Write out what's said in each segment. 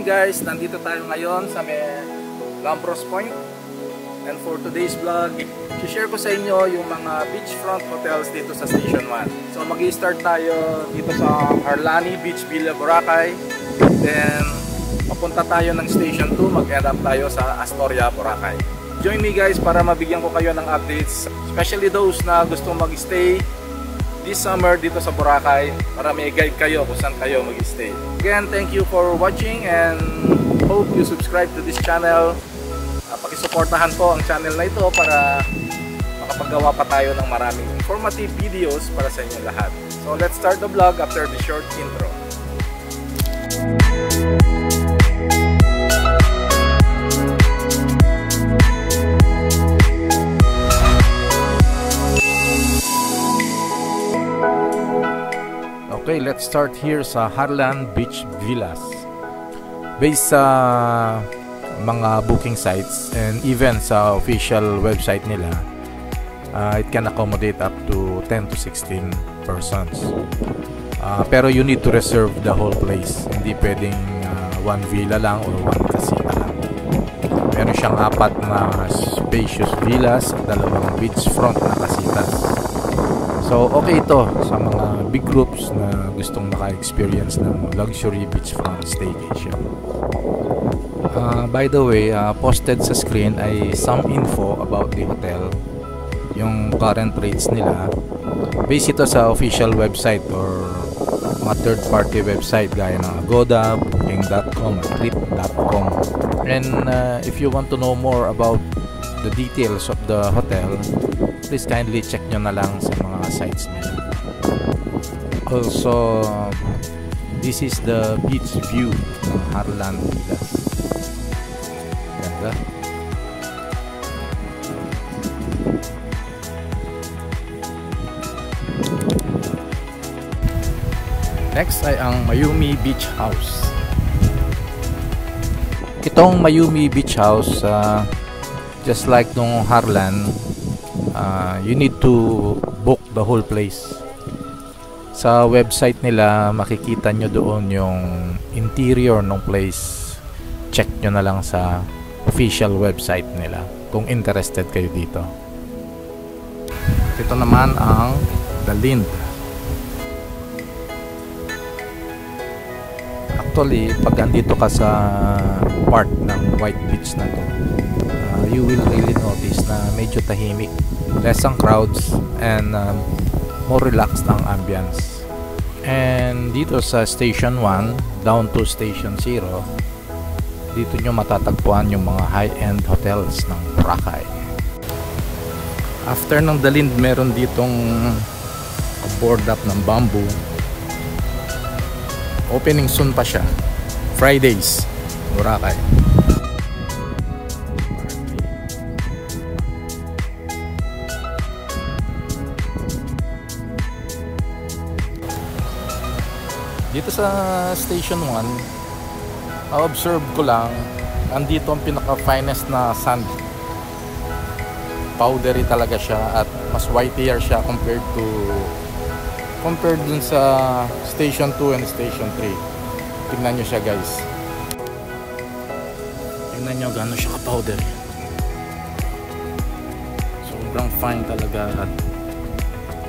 morning guys, nandito tayo ngayon sa may Lambros Point. And for today's vlog, share ko sa inyo yung mga beachfront hotels dito sa Station 1 so mag start tayo dito sa Arlani Beach Villa Boracay. Then papunta tayo ng Station 2, mag-end up tayo sa Astoria, Boracay. Join me guys para mabigyan ko kayo ng updates especially those na gusto mag-stay this summer dito sa Boracay para may guide kayo kung saan kayo mag-stay. Again, thank you for watching and hope you subscribe to this channel. Uh, pakisuportahan po ang channel na ito para makapagawa pa tayo ng maraming informative videos para sa inyo lahat. So let's start the vlog after the short intro. Okay, let's start here sa Harlan Beach Villas. Based sa mga booking sites and even sa official website nila, uh, it can accommodate up to 10 to 16 persons. Uh, pero you need to reserve the whole place. Hindi pwedeng uh, one villa lang or one casita lang. Meron siyang apat na spacious villas at dalawang beachfront na casitas. So, okay ito sa mga big groups na gustong naka-experience ng luxury beachfront staycation. Uh, by the way, uh, posted sa screen ay some info about the hotel. Yung current rates nila. Based ito sa official website or mga third-party website gaya ng Agoda, Booking.com, Trip.com. And uh, if you want to know more about the details of the hotel, please kindly check nyo na lang sa mga sites nila. Also, this is the beach view ng Harlan Villas. Ganda. Next ay ang Mayumi Beach House. Itong Mayumi Beach House, uh, just like nung Harlan, uh, you need to book the whole place. Sa website nila makikita nyo doon yung interior ng place. Check nyo na lang sa official website nila kung interested kayo dito. Ito naman ang The Lind. Actually pag andito ka sa part ng White Beach na to you will really notice na medyo tahimik. Less ang crowds and um, more relaxed ang ambience. And dito sa station 1 down to station 0 dito nyo matatagpuan yung mga high-end hotels ng Boracay. After ng Dalind meron ditong board up ng bamboo. Opening soon pa siya. Fridays Boracay dito sa station 1 observe ko lang andito ang pinaka finest na sand. Powdery talaga siya at mas whiteyer siya compared to compared dun sa station 2 and station 3 tingnan nyo siya guys. Tingnan nyo gano'n siya ka powdery sobrang fine talaga at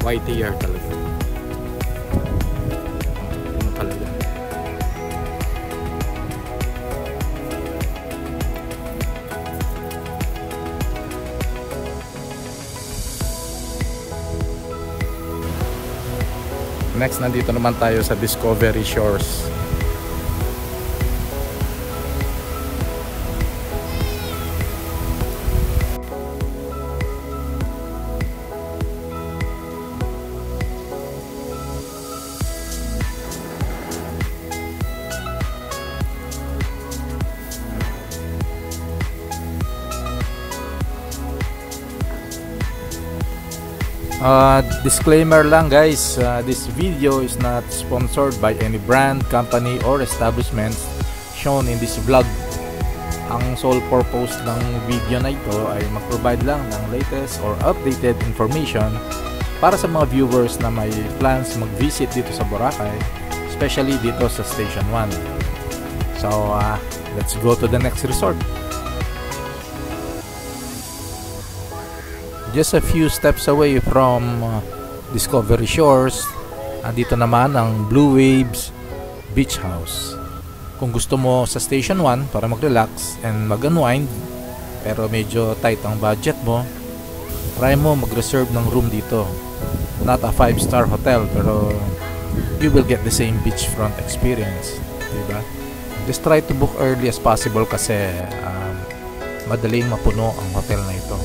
whiteyer talaga next nandito naman tayo sa Discovery Shores Uh, disclaimer lang guys, uh, this video is not sponsored by any brand, company, or establishments shown in this vlog. Ang sole purpose ng video na ito ay mag-provide lang ng latest or updated information para sa mga viewers na may plans mag-visit dito sa Boracay, especially dito sa Station 1. So, uh, let's go to the next resort. Just a few steps away from uh, Discovery Shores, andito naman ang Blue Waves Beach House. Kung gusto mo sa Station 1 para mag-relax and mag-unwind, pero medyo tight ang budget mo, try mo mag-reserve ng room dito. Not a 5-star hotel, pero you will get the same beachfront experience. Diba? Just try to book early as possible kasi um, madaling mapuno ang hotel na ito.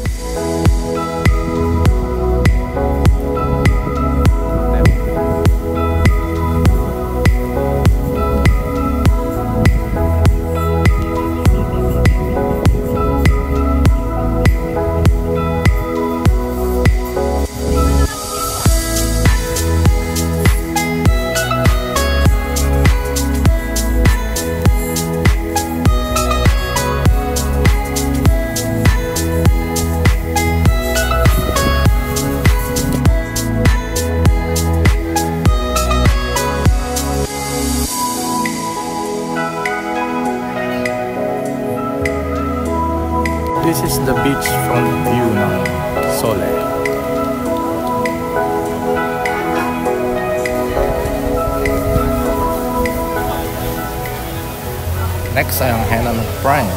Next ay ang Henan Prime.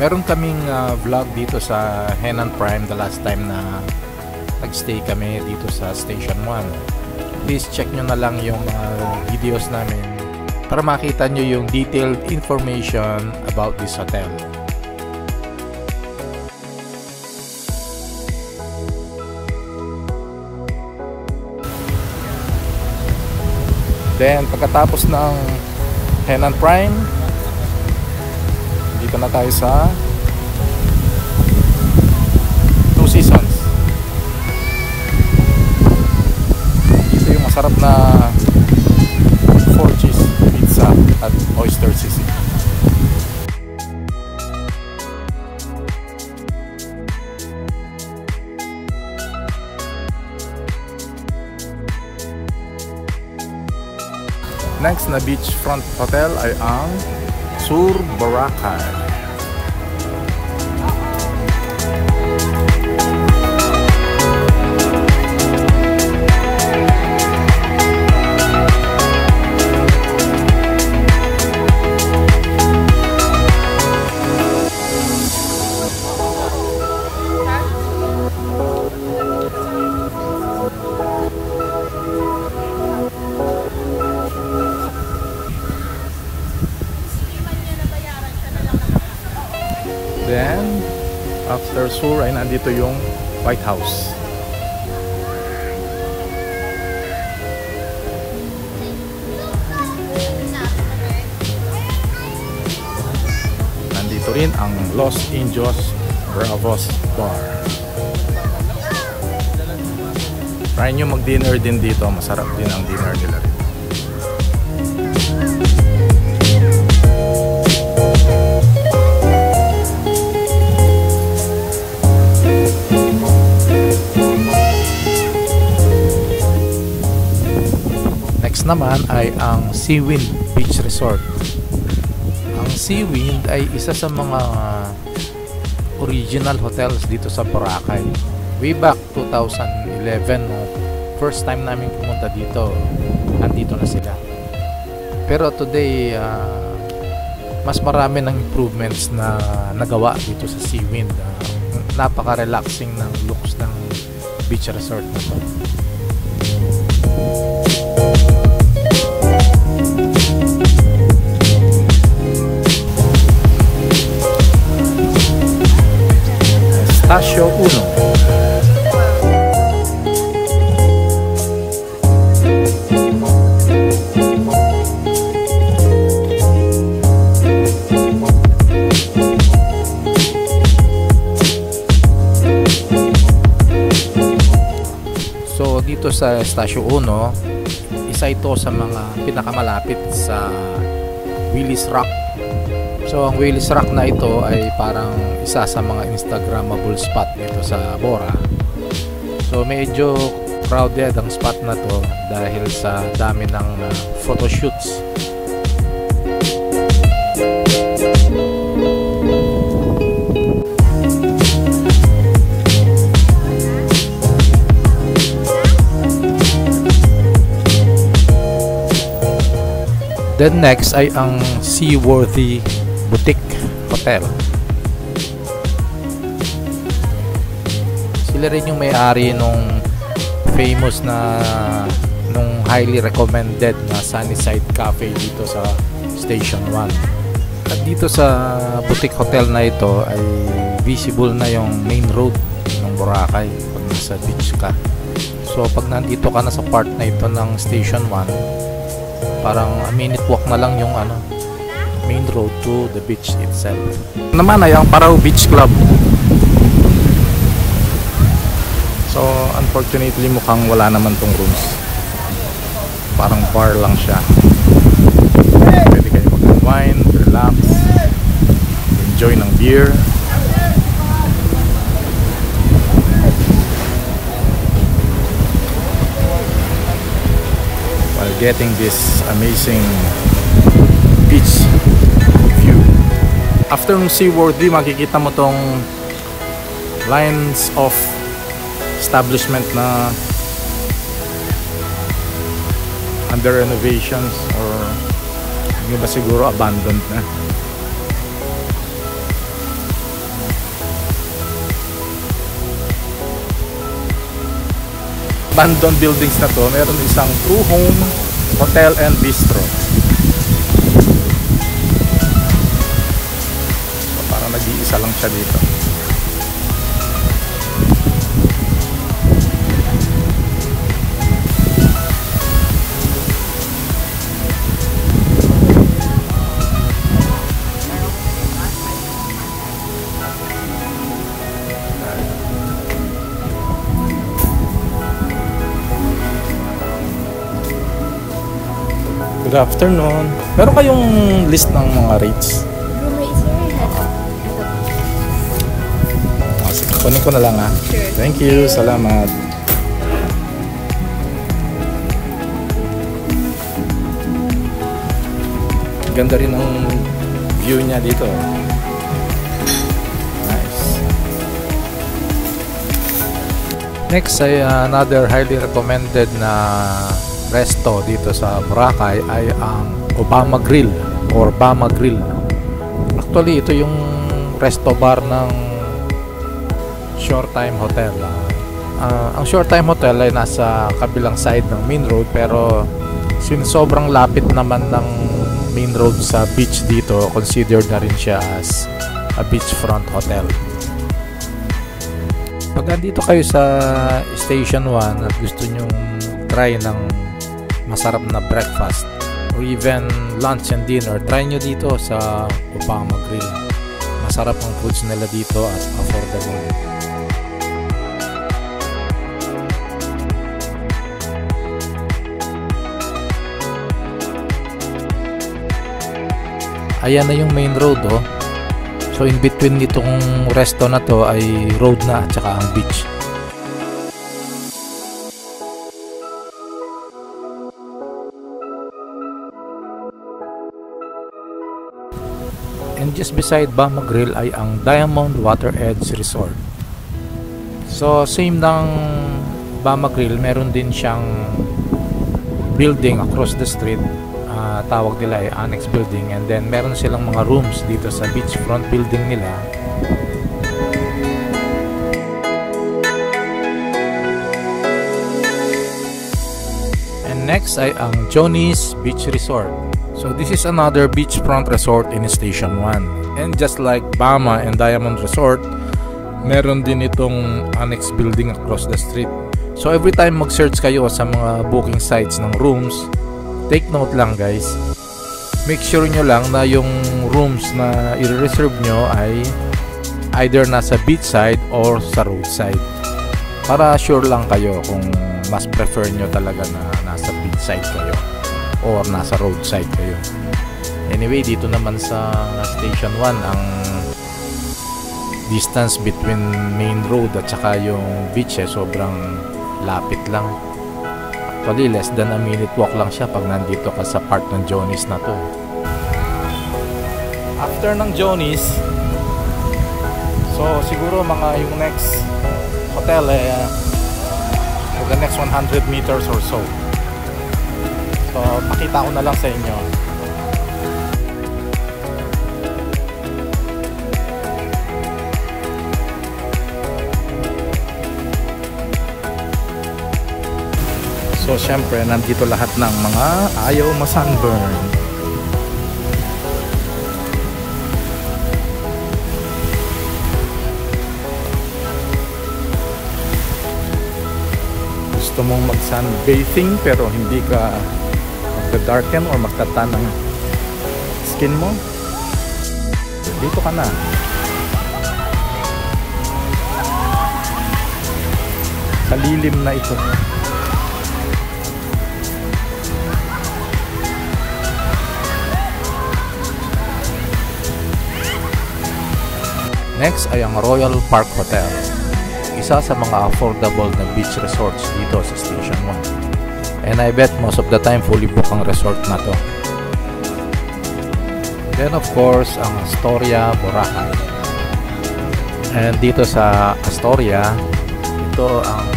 Meron kaming uh, vlog dito sa Henan Prime the last time na nagstay kami dito sa Station 1. Please check nyo na lang yung uh, videos namin para makita nyo yung detailed information about this hotel. Then, pagkatapos ng Henan Prime, dito na tayo sa Two Seasons. Dito yung masarap na four cheese pizza at oyster sisig. Next na beachfront hotel ay ang Sur Boracay. Nandito yung White House. Nandito rin ang Los Indios Bravos Bar. Try nyo mag-dinner din dito. Masarap din ang dinner nila rin. Naman ay ang Seawind Beach Resort. Ang Seawind ay isa sa mga original hotels dito sa Boracay. Way back 2011, no, first time namin pumunta dito, andito na sila. Pero today, ah, mas marami ng improvements na nagawa dito sa Seawind. Ah, napaka-relaxing ng looks ng beach resort na to. Stasio 1 So dito sa Stasyo 1, isa ito sa mga pinakamalapit sa Willis Rock. So ang Willis Rock na ito ay parang isa sa mga Instagrammable spot dito sa Bora. So medyo crowded ang spot na to dahil sa dami ng uh, photoshoots. Then next ay ang seaworthy Boutique Hotel. Sila rin yung may-ari nung famous na nung highly recommended na Sunnyside Cafe dito sa Station 1. At dito sa boutique hotel na ito ay visible na yung main road ng Boracay pag nasa beach ka. So pag nandito ka na sa part na ito ng Station 1, parang a minute walk na lang yung ano main road to the beach itself. Naman ay ang Parao Beach Club. So unfortunately mukhang wala naman tong rooms. Parang bar lang siya. Pwede kayo mag-unwind, relax, enjoy ng beer. while getting this amazing view. After ng Seaworthy, makikita mo tong lines of establishment na under renovations or yung iba siguro abandoned na. abandoned buildings na to, meron isang true home, hotel and bistro. Parang nag-iisa lang siya dito. Good afternoon. Meron kayong list ng mga rates? Ah, sige, kunin ko na lang ha. Sure. Thank you. Salamat. Ganda rin ng view niya dito. Nice. Next ay uh, another highly recommended na resto dito sa Boracay ay ang Obama Grill or Bama Grill. Actually, ito yung resto bar ng Shore Time Hotel. Ah, ang Shore Time Hotel ay nasa kabilang side ng main road pero since sobrang lapit naman ng main road sa beach dito, considered na rin siya as a beachfront hotel. Pag nandito kayo sa Station 1 at gusto nyong try ng masarap na breakfast or even lunch and dinner, try nyo dito sa Obama Grill. Masarap ang foods nila dito at affordable. Ayan na yung main road oh. So in between nitong resto na to ay road na at saka ang beach. And just beside Bama Grill ay ang Diamond Water Edge Resort. So same ng Bama Grill, meron din siyang building across the street. Ah, tawag nila ay annex building and then meron silang mga rooms dito sa beachfront building nila. And next ay ang Johnny's Beach Resort. So this is another beachfront resort in Station 1. And just like Bama and Diamond Resort, meron din itong annex building across the street. So every time mag-search kayo sa mga booking sites ng rooms, take note lang guys. Make sure nyo lang na yung rooms na i-reserve nyo ay either nasa beachside or sa roadside. Para sure lang kayo kung mas prefer nyo talaga na nasa beachside kayo or nasa roadside kayo. Anyway, dito naman sa Station 1 ang distance between main road at saka yung beach eh, sobrang lapit lang. Actually, less than a minute walk lang siya pag nandito ka sa part ng Jonis na to. After ng Jonis, so siguro mga yung next hotel eh, for the next 100 meters or so. So, pakita ko na lang sa inyo. So syempre nandito lahat ng mga ayaw ma-sunburn. Gusto mong mag-sunbathing pero hindi ka magda-darken or magtatan ng skin mo? Dito ka na. Sa na ito. Next ay ang Royal Park Hotel. Isa sa mga affordable na beach resorts dito sa Station 1. And I bet most of the time fully book ang resort na to. Then of course ang Astoria, Boracay. And dito sa Astoria, ito ang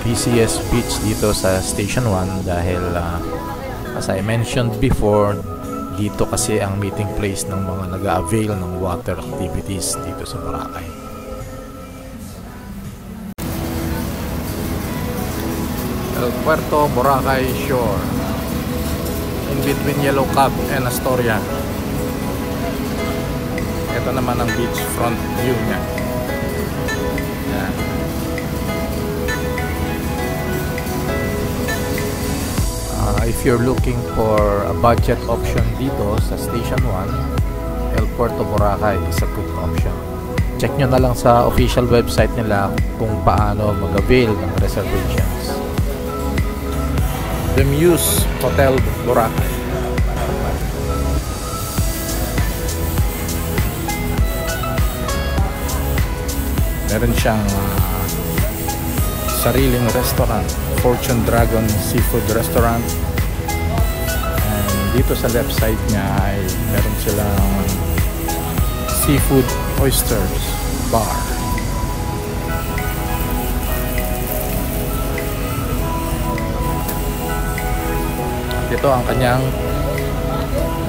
busiest beach dito sa Station 1 dahil uh, as I mentioned before, dito kasi ang meeting place ng mga nag-avail ng water activities dito sa Boracay. El Puerto Boracay Shore in between Yellow Cab and Astoria. Ito naman ang beach front view niya. If you're looking for a budget option dito sa Station 1, El Puerto Boracay is a good option. Check nyo na lang sa official website nila kung paano mag-avail ng reservations. The Muse Hotel Boracay. Meron siyang uh, sariling restaurant, Fortune Dragon Seafood Restaurant. Dito sa left side niya ay meron silang Seafood Oysters Bar. Ito ang kanyang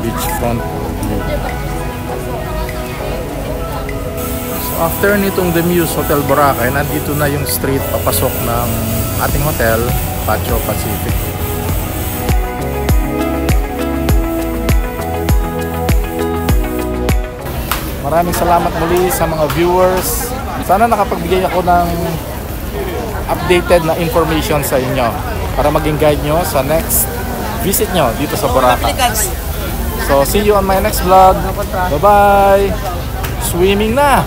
beachfront view. So after nitong The Muse Hotel Boracay, nandito na yung street papasok ng ating hotel, Patio Pacific. Maraming salamat muli sa mga viewers. Sana nakapagbigay ako ng updated na information sa inyo para maging guide nyo sa next visit nyo dito sa Boracay. So, see you on my next vlog. Bye-bye! Swimming na!